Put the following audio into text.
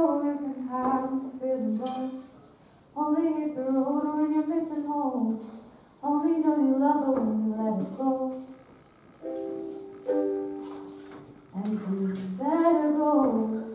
knowing how you feeling, but only hit the road when you're missing home. Only know you love her when you let it go. And you let her go.